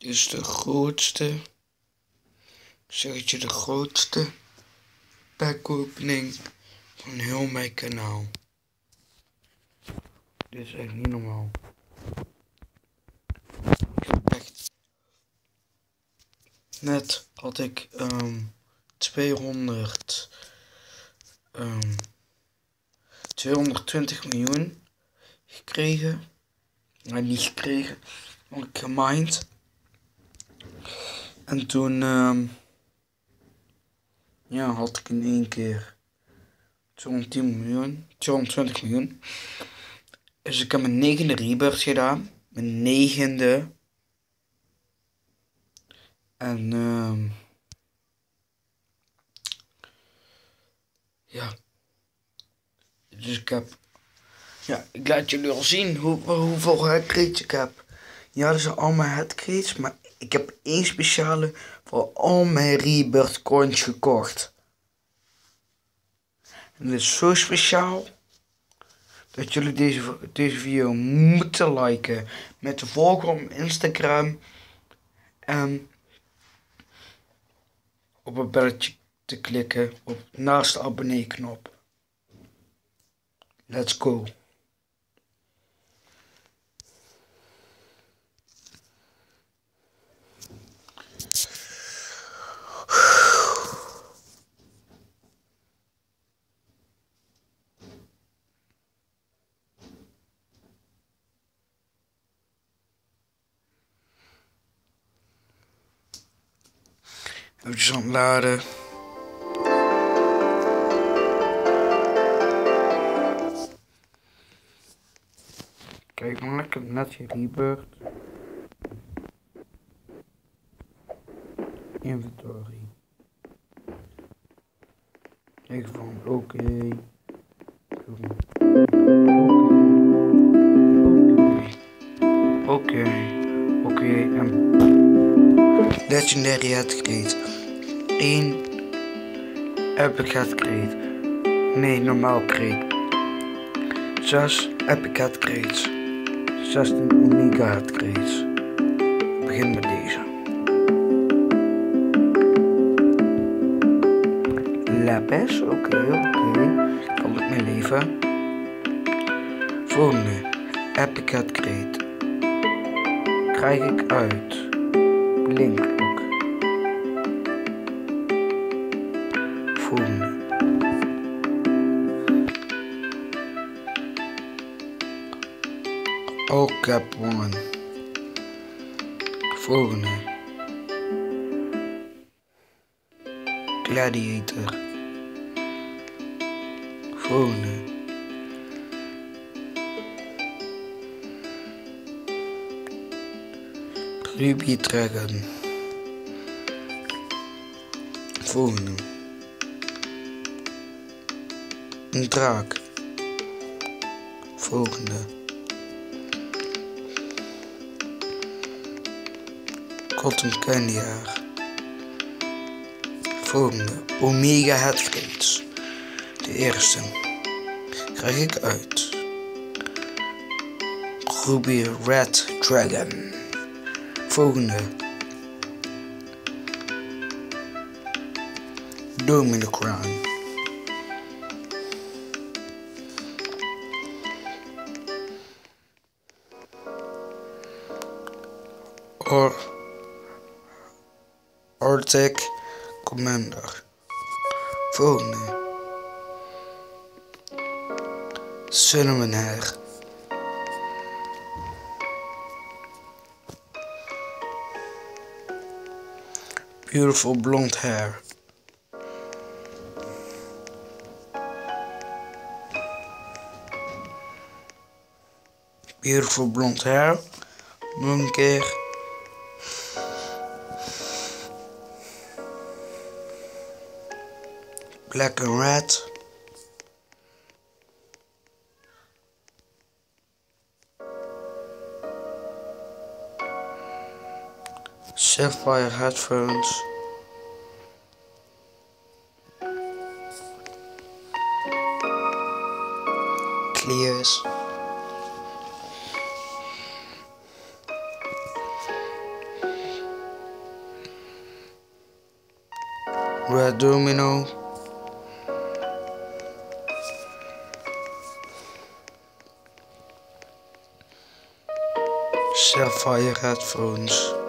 Is de grootste, zeg je, de grootste packopening van heel mijn kanaal. Dit is echt niet normaal. Echt. Net had ik um, 200, um, 220 miljoen gekregen. Nou, niet gekregen, maar gemined. En toen um, ja, had ik in één keer 210 miljoen, 220 miljoen. Dus ik heb mijn negende rebirth gedaan. Mijn negende. En um, ja. Dus ik heb. Ja, ik laat jullie al zien hoe, hoeveel headcrates ik heb. Ja, dat zijn allemaal headcrates, maar ik heb één speciale voor al mijn rebirth coins gekocht. En dit is zo speciaal dat jullie deze, deze video moeten liken. Met de volgen op Instagram. En op het belletje te klikken op naast de abonnee knop. Let's go. Even aan het laden. Kijk maar lekker net je rebirth. Inventory. Kijk van oké. Okay. Oké. Oké. Oké. En Legendary headcrate. 1 epic headcrate. Nee, normaal crate. 6 epic headcrates. 16 omega headcrates. Begin met deze. Lapis, oké, okay, oké. Okay. Kan ik mijn leven. Volgende. Epic headcrate. Krijg ik uit. Link ook. Volgende. All cap one. Volgende. Gladiator. Volgende. Ruby Dragon. Volgende. Een draak. Volgende. Cotton Candy haar. Volgende. Omega Headflates. De eerste. Krijg ik uit. Ruby Red Dragon. Volgende. Dome in the crown. Or Arctic Commander. Volgende. Cinnamon Hair. Beautiful blonde hair. Beautiful blonde hair. Nog een keer. Black and red. Sapphire headphones. Clears. Red Domino. Sapphire headphones.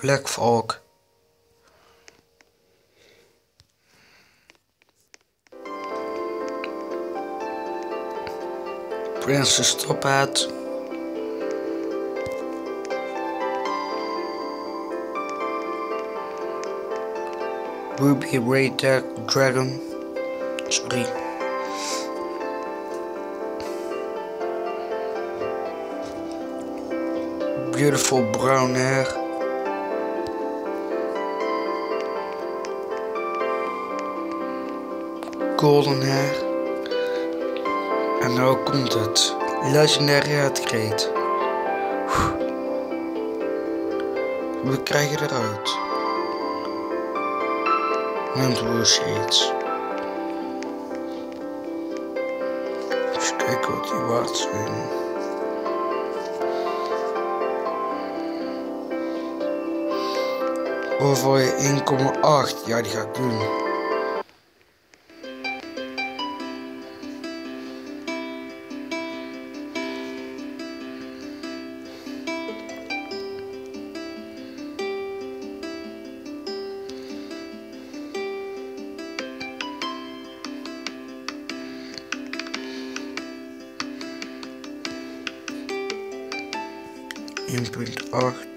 Black Falk. Princess Top Hat. Ruby Ray Dragon. Sorry. Beautiful brown hair. Golden hair. En nou komt het. Legendary headcrate. We krijgen eruit. Rainbow Shades. Eens kijken wat die waard zijn. Overal je 1,8. Ja, die ga ik doen. invult 8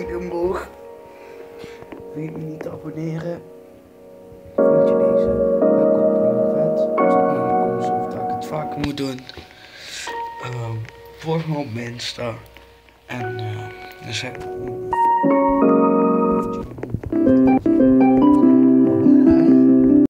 duimpje omhoog. Vergeet niet te abonneren. Vond je deze leuk op vet? Comments of dat ik het vaker moet doen. Volg me op mijn Insta. En uh, dan ik...